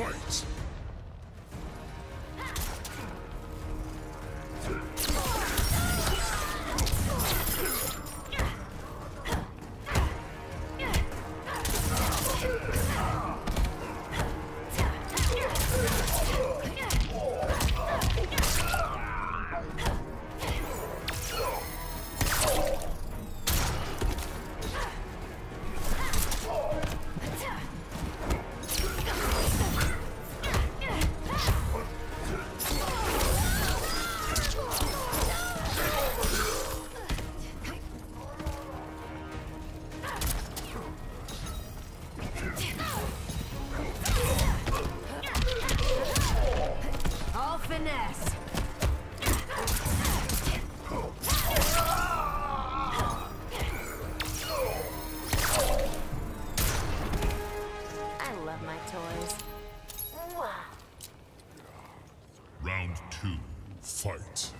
Fight! Finesse. I love my toys. Round two. Fight!